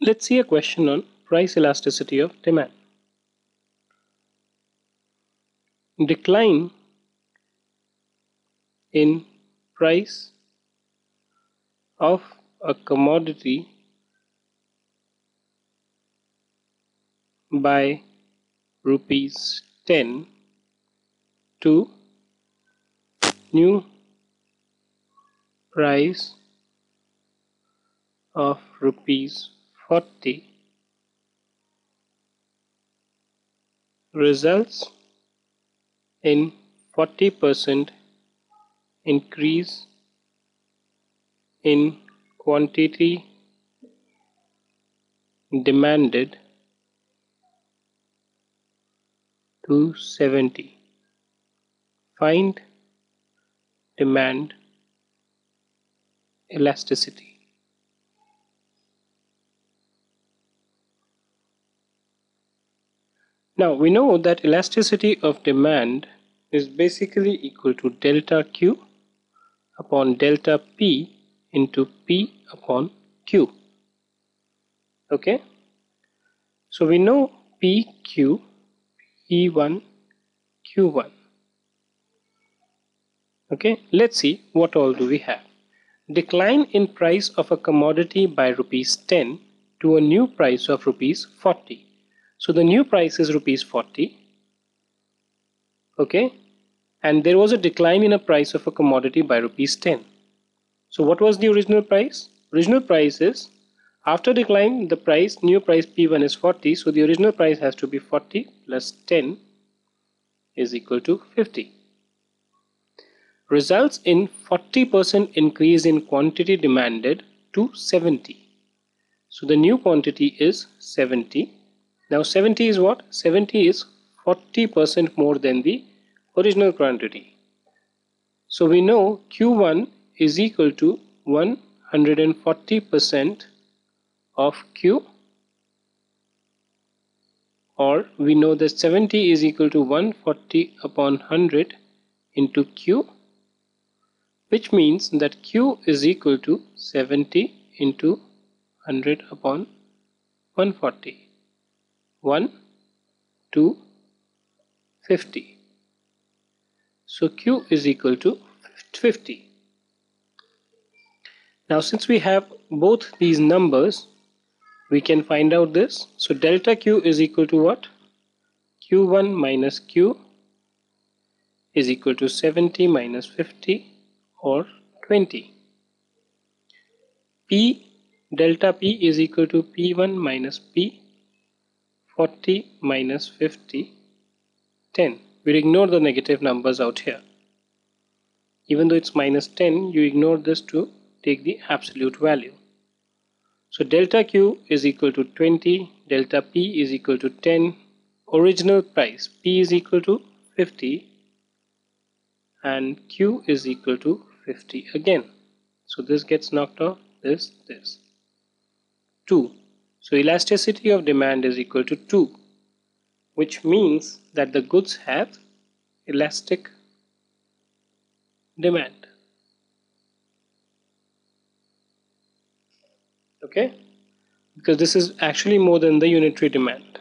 Let's see a question on price elasticity of demand. Decline in price of a commodity by rupees 10 to new price of rupees 40 results. In 40% increase in quantity demanded to 70 find demand elasticity Now we know that elasticity of demand is basically equal to delta Q upon delta P into P upon Q. Okay. So we know PQ, P1, Q1. Okay, let's see what all do we have. Decline in price of a commodity by rupees 10 to a new price of rupees 40 so the new price is rupees 40 okay? And there was a decline in a price of a commodity by rupees 10 so what was the original price? Original price is after decline the price new price p1 is 40 so the original price has to be 40 plus 10 is equal to 50 results in 40% increase in quantity demanded to 70 so the new quantity is 70 now 70 is what? 70 is 40% more than the original quantity. So we know Q1 is equal to 140% of Q or we know that 70 is equal to 140 upon 100 into Q which means that Q is equal to 70 into 100 upon 140. 1 to 50 so q is equal to 50 now since we have both these numbers we can find out this. So delta q is equal to what? Q1 minus q is equal to 70 minus 50 or 20 p delta p is equal to p1 minus p 40 minus 50 10 we'll ignore the negative numbers out here. Even though it's minus 10 you ignore this to take the absolute value. So delta q is equal to 20 delta p is equal to 10 original price p is equal to 50 and q is equal to 50 again. So this gets knocked off this this. 2 so elasticity of demand is equal to 2 which means that the goods have elastic demand. Okay, because this is actually more than the unitary demand.